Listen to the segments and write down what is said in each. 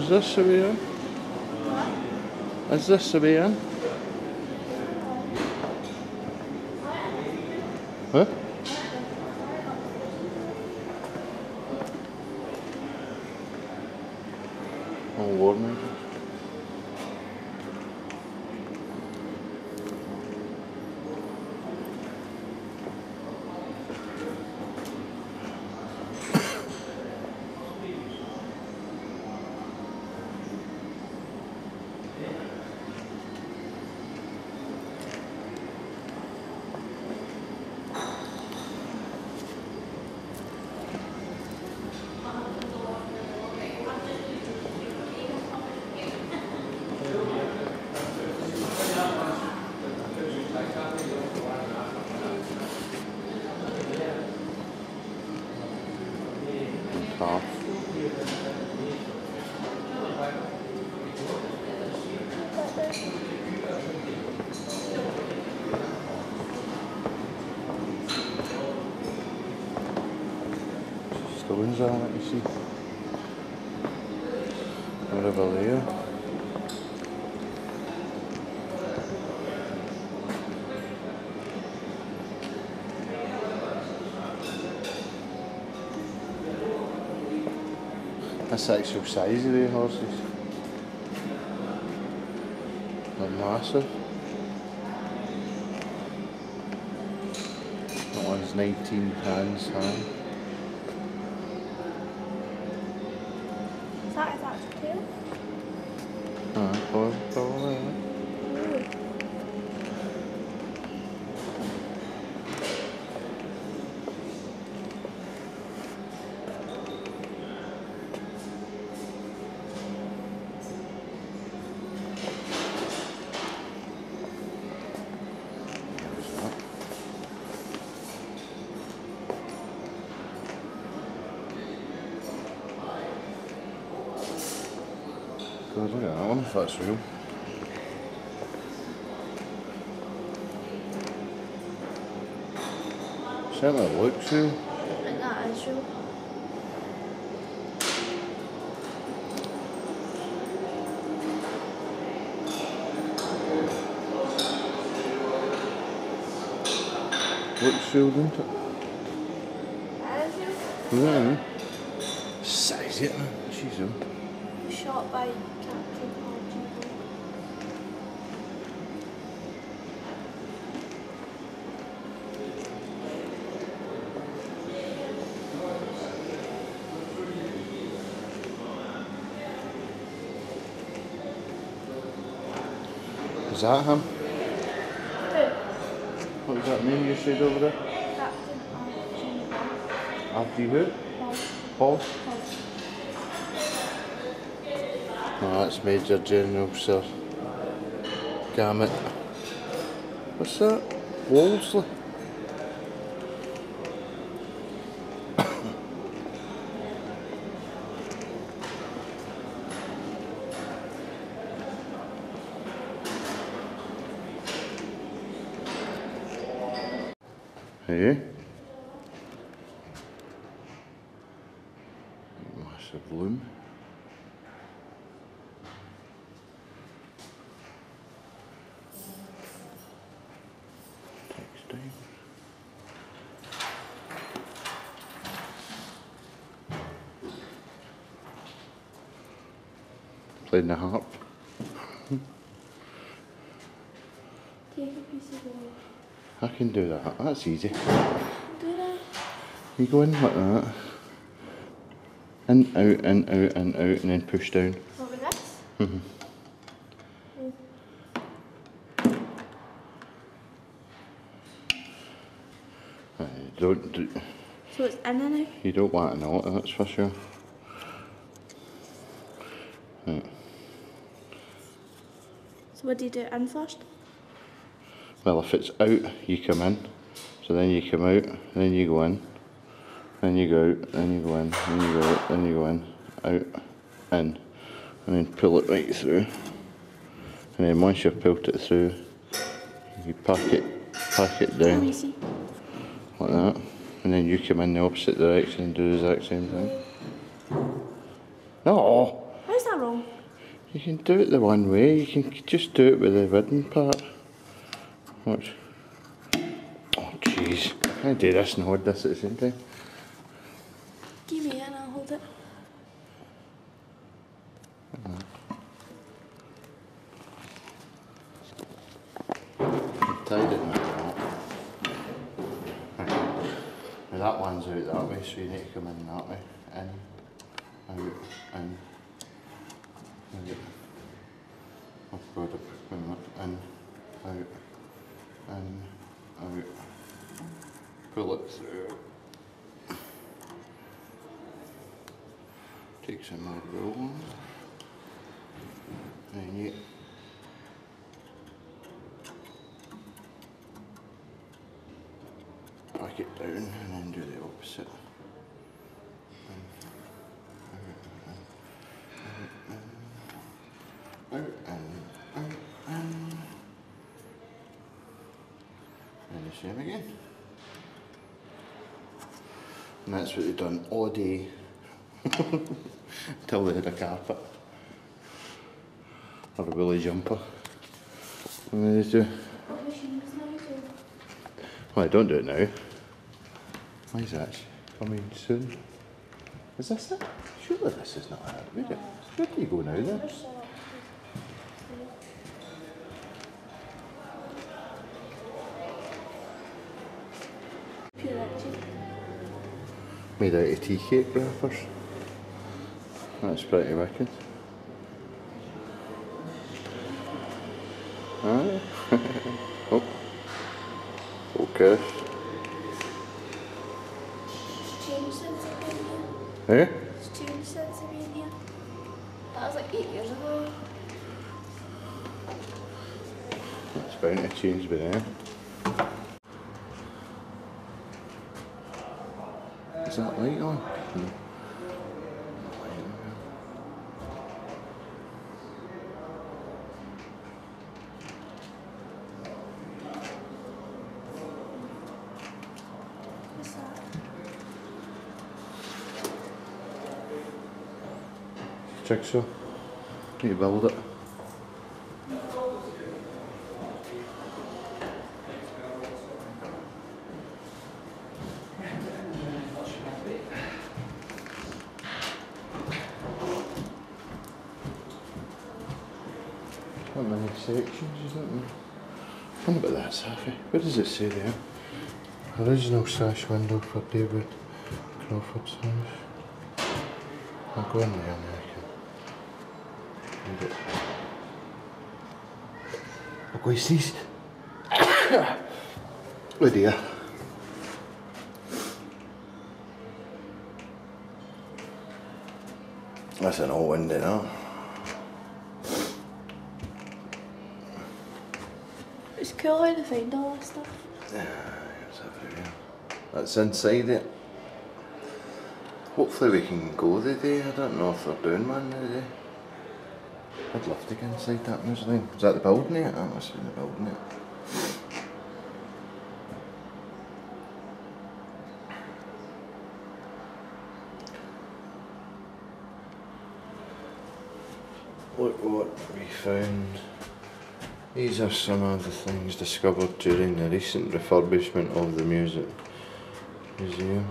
Is this way? Is this way in? Huh? On it, you see. Whatever there. That's the actual size of the horses. They're massive. That one's 19 hands high. Is that his actual tail? Well, probably. right. There's that. God, at that one, if that's real. Certainly looks real. I think that is real. Looks real, doesn't it? Yeah. Size it, man. Jeez, oh. Shot by Captain Archie. Is that him? Who? What was that name you said over there? Captain. After who? Paul. Paul? No, that's Major General Sir Garnet. What's that? Wolseley? Hey? Massive loom. Playing the harp. Take a piece of wool. I can do that. That's easy. You go in like that. In, out, in, out, in, out, and then push down. With this? Mm. Uh, Don't do, So it's in and out. you don't want to know it, that's for sure. Right. So what do you do in first? Well, if it's out, you come in. So then you come out, then you go in, then you go out, then you go in, then you go out, then you go in, out, in, and then pull it right through. And then once you've pulled it through, you pack it, pack it down like that, and then you come in the opposite direction and do the exact same thing. No, How's that wrong? You can do it the one way. You can just do it with the wooden part. Watch. Oh, jeez. I do this and hold this at the same time. Give me it and I'll hold it. I've tied it now. Right. Now that one's out that way, so you need to come in that way. In, out, in, out. Oh god, I've been up. In, out, in, out. It through. Take some more roll. And you back it down and then do the opposite. And out and and the same again. And that's what they've done all day until they had a carpet or a woolly jumper. And they do. Well, I don't do it now. Why is that coming soon? Is this it? Surely this is not it? Where do you go now then? There's uh, Pure energy. Made out of tea cake wrappers. That's pretty wicked. Ah. oh. Focus. It's changed since I've been here. Eh? It's changed since I've been here. That was like eight years ago. It's bound to change by then. That light on? Need to build it. Not many sections, is it? What about that, Safi? What does it say there? Original sash window for David Crawford's house. I'll go in there and I can read it. Oh, I'll go. Oh dear. That's an old window now. It's cool how they find all this stuff. Have a view. That's inside it. Hopefully we can go today. I don't know if they're doing one today. I'd love to get inside that museum. Is that the building it? That must be the building it. Look what we found. These are some of the things discovered during the recent refurbishment of the music museum.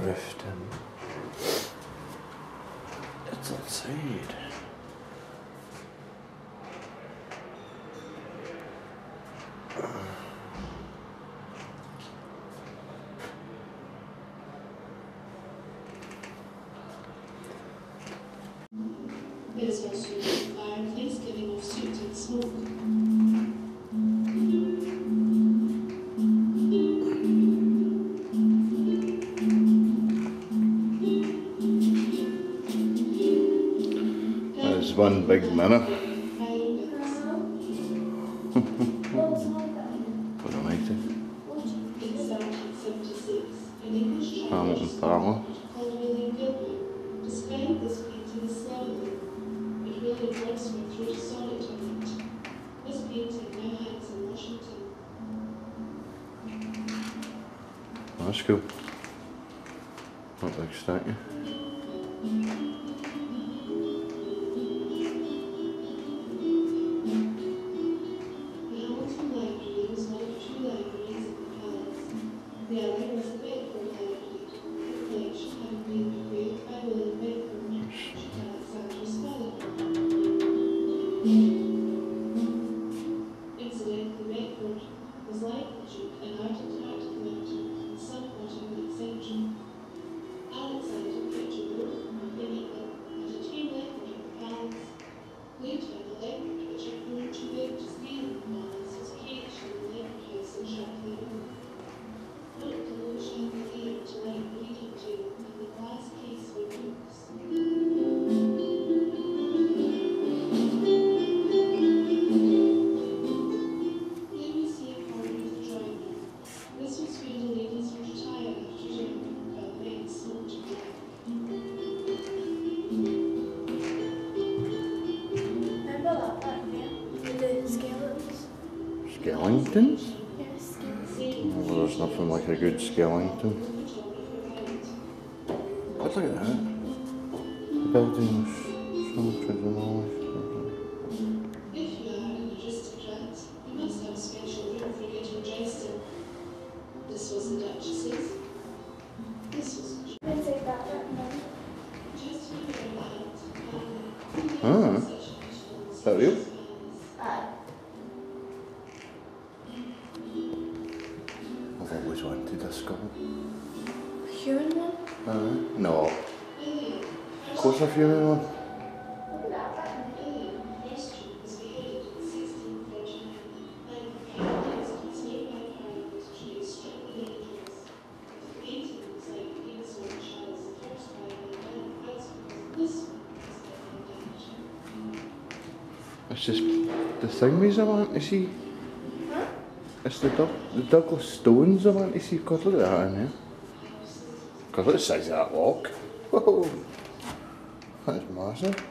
Riften. one big mirror. what am I doing? Hamilton Palace. That's cool. That looks like you. Skellington. But look at that. The building was so traditional. Just the things I want to see. Huh? It's the, Doug the Douglas Stones I want to see. God, look at that in there. God, look at the size of that lock. Whoa. That's massive.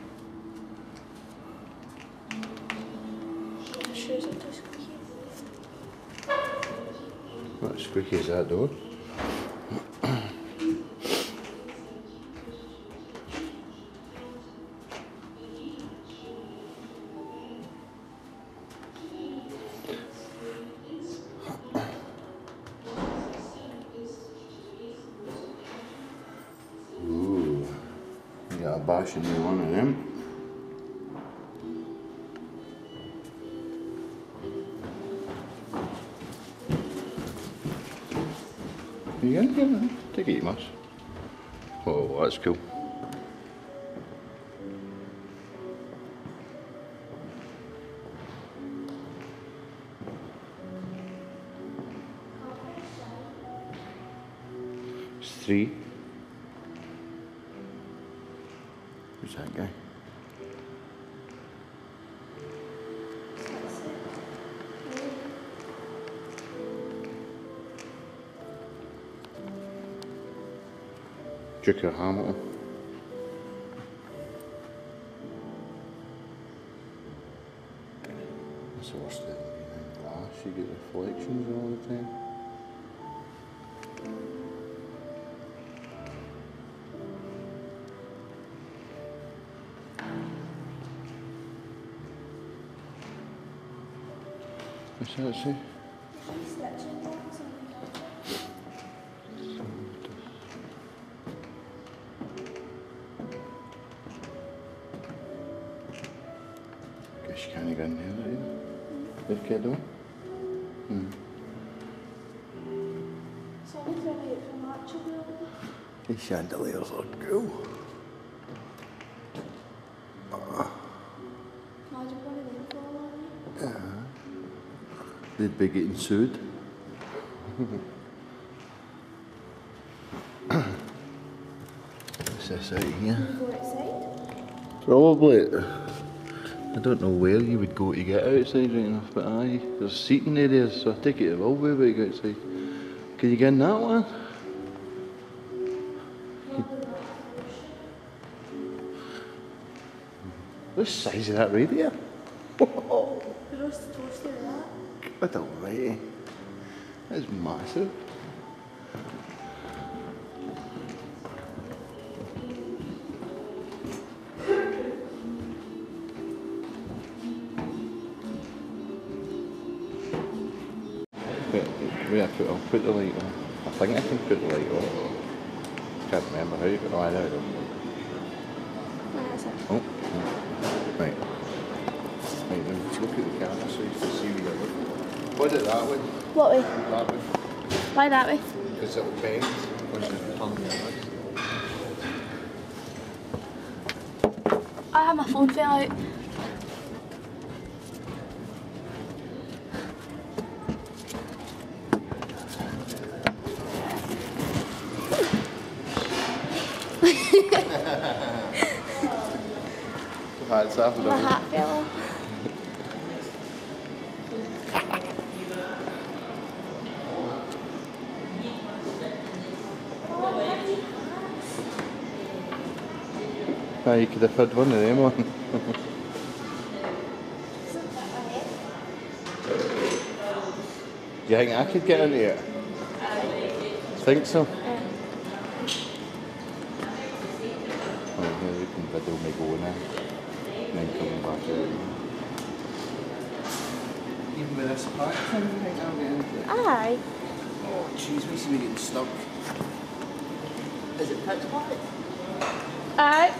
The shoes are too squeaky. Not as squeaky as that door. Got a there, one of them. You gonna get that? Take it, Mas. Oh, that's cool. Three. Who's that guy? Of Hamilton. That's the worst thing in glass. You get reflections all the time. What's that say? Stitching marks on the top. Guess you can't go in there, do you? They've kept on. Hmm. Someone's gonna get from Archie building. These chandeliers are cool. Imagine one of them falling on you. They'd be getting sued. What's this out here? You go outside. Probably. I don't know where you would go to get outside right enough, but aye, there's seating areas, so I take it it will be able to go outside. Can you get in that one? The size of that radio? But the way is massive. Where I put put the light on. I think I can put the light on. Can't remember how, but oh, I know. Put it that way. What way? That way. Why that way? Because it'll bend when you turn the. I have my phone fell out. Hats off My hat fell off. Ah, you could have had one of them on. Do you think I could get into it? Think so? Yeah. Well, here you can video me going in and then coming back out. Even with this pack thing, you think I'll get into it? Aye. Oh, jeez, we seem to be getting stuck. Is it pitch black? Aye.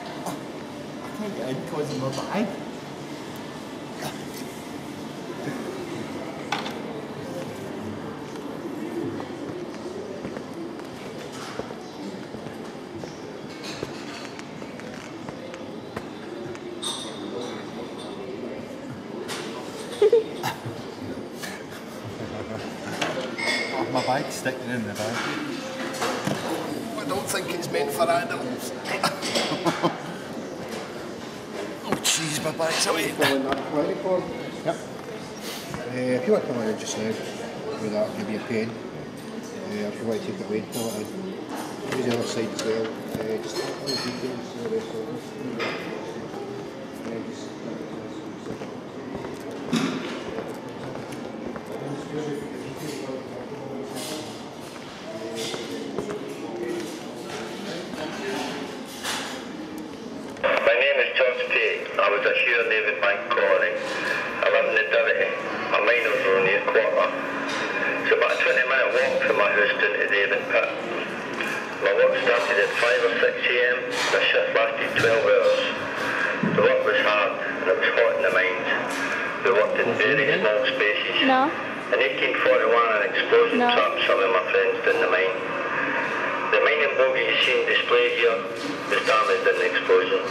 I can't get in because of my bag. Oh, my bag's sticking in the bag. I don't think it's meant for adults. oh, jeez, away. Yep. Uh, if you want to come on just now, with that, give you a pain, Uh, if you want to take it away, pull it in. Use the other side as well. Uh, just all the details, all the rest of it. Uh, just- My name is George Pate. I was a Sheer Navy Bank colony. I live in the Dirty. My miner's only a quarter. It's about a 20 minute walk from my house down to the Avon Pit. My work started at 5 or 6 am. The shift lasted 12 hours. The work was hard and it was hot in the mines. We worked in very small spaces. No. In 1841, an explosion No. trapped some of my friends in the mine. The mining bogie you see displayed here was damaged in the explosion.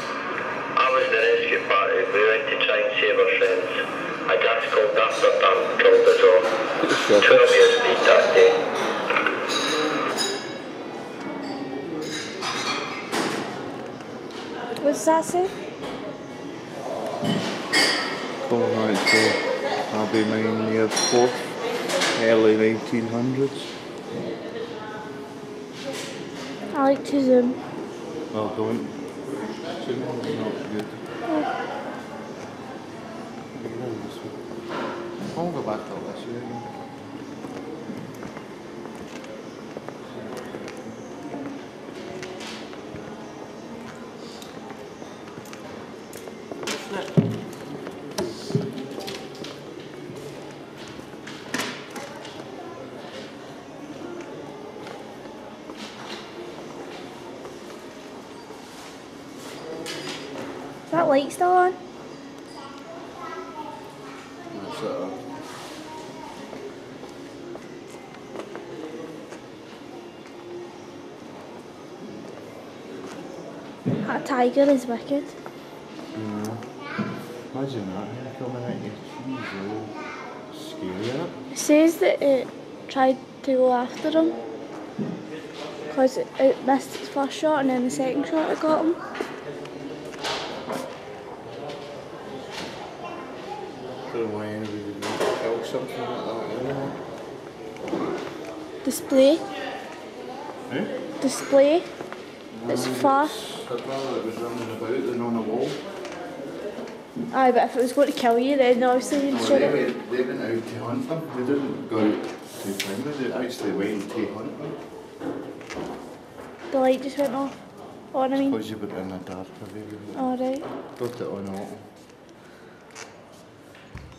I was the rescue party. We went to try and save our friends. A gas called after damp killed us all. Twelve years beat that day. What does that say? Oh, right, so I'll be mine year four, early 1900s. I like to zoom. Well, don't. Zooming's not good. I'll go back to this light still on? Uh, That tiger is wicked. Imagine that, him coming at you. Jeez, oh, scary? It says that it tried to go after him because it, it missed its first shot and then the second shot it got him. Don't know why anybody would want to kill something like that. Display, Eh? display. It's far. I'd rather it was running about than on a wall. Aye, but if it was going to kill you, then obviously you'd shoot they, it. they went out to hunt them. They didn't go out to find them. They actually went to hunt them. The light just went off. Oh, what I mean? Because you were in the dark. Alright. it on auto.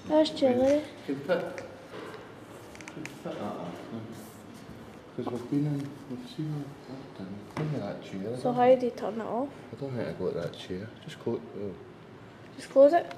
There's Julie. Can fit. Can fit that. up. Because we've been in, we've seen that done. Clean me that chair. So how do you turn it off? I don't think I got that chair. Just go. Oh. Just close it.